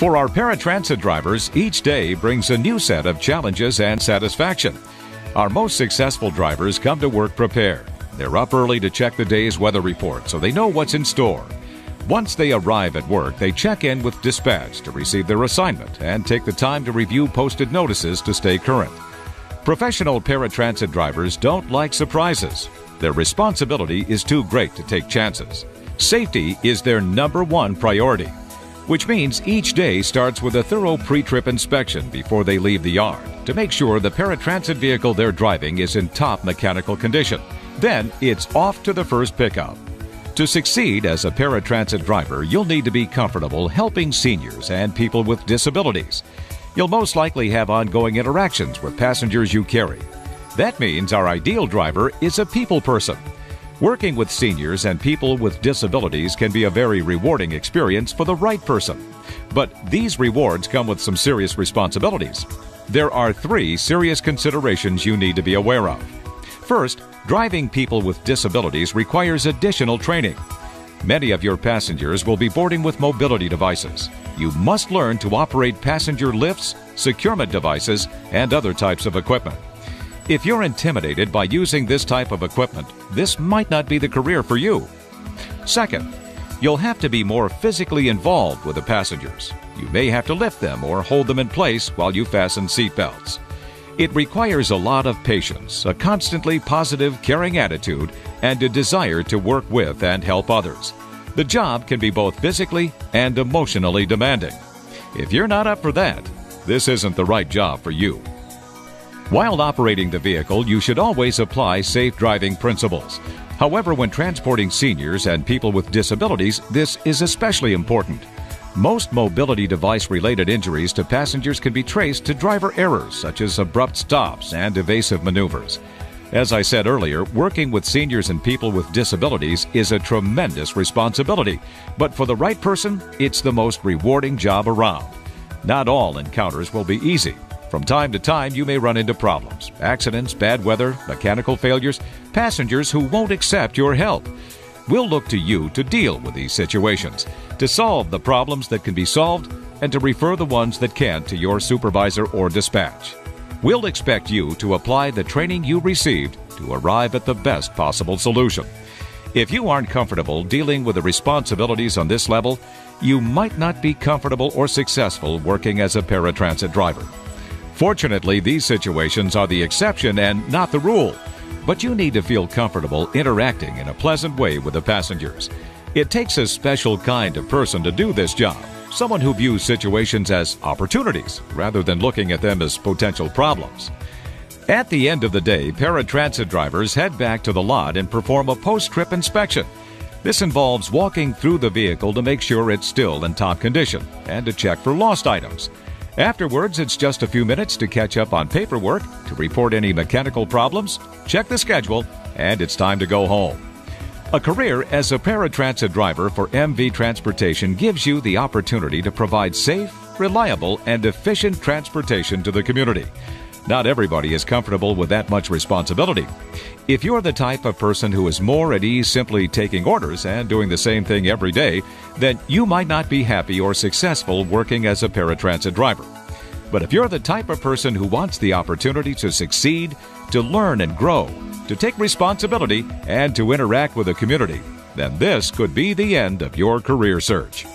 For our paratransit drivers, each day brings a new set of challenges and satisfaction. Our most successful drivers come to work prepared. They're up early to check the day's weather report so they know what's in store. Once they arrive at work, they check in with dispatch to receive their assignment and take the time to review posted notices to stay current. Professional paratransit drivers don't like surprises. Their responsibility is too great to take chances. Safety is their number one priority, which means each day starts with a thorough pre trip inspection before they leave the yard to make sure the paratransit vehicle they're driving is in top mechanical condition. Then it's off to the first pickup. To succeed as a paratransit driver, you'll need to be comfortable helping seniors and people with disabilities. You'll most likely have ongoing interactions with passengers you carry. That means our ideal driver is a people person. Working with seniors and people with disabilities can be a very rewarding experience for the right person. But these rewards come with some serious responsibilities. There are three serious considerations you need to be aware of. First, driving people with disabilities requires additional training. Many of your passengers will be boarding with mobility devices. You must learn to operate passenger lifts, securement devices, and other types of equipment. If you're intimidated by using this type of equipment, this might not be the career for you. Second, you'll have to be more physically involved with the passengers. You may have to lift them or hold them in place while you fasten seatbelts. It requires a lot of patience, a constantly positive, caring attitude, and a desire to work with and help others. The job can be both physically and emotionally demanding. If you're not up for that, this isn't the right job for you. While operating the vehicle, you should always apply safe driving principles. However, when transporting seniors and people with disabilities, this is especially important. Most mobility device related injuries to passengers can be traced to driver errors such as abrupt stops and evasive maneuvers. As I said earlier, working with seniors and people with disabilities is a tremendous responsibility, but for the right person, it's the most rewarding job around. Not all encounters will be easy. From time to time, you may run into problems accidents, bad weather, mechanical failures, passengers who won't accept your help. We'll look to you to deal with these situations, to solve the problems that can be solved, and to refer the ones that can't to your supervisor or dispatch. We'll expect you to apply the training you received to arrive at the best possible solution. If you aren't comfortable dealing with the responsibilities on this level, you might not be comfortable or successful working as a paratransit driver. Fortunately, these situations are the exception and not the rule but you need to feel comfortable interacting in a pleasant way with the passengers. It takes a special kind of person to do this job, someone who views situations as opportunities rather than looking at them as potential problems. At the end of the day, paratransit drivers head back to the lot and perform a post trip inspection. This involves walking through the vehicle to make sure it's still in top condition and to check for lost items. Afterwards, it's just a few minutes to catch up on paperwork, to report any mechanical problems, check the schedule, and it's time to go home. A career as a paratransit driver for MV Transportation gives you the opportunity to provide safe, reliable, and efficient transportation to the community. Not everybody is comfortable with that much responsibility. If you're the type of person who is more at ease simply taking orders and doing the same thing every day, then you might not be happy or successful working as a paratransit driver. But if you're the type of person who wants the opportunity to succeed, to learn and grow, to take responsibility, and to interact with the community, then this could be the end of your career search.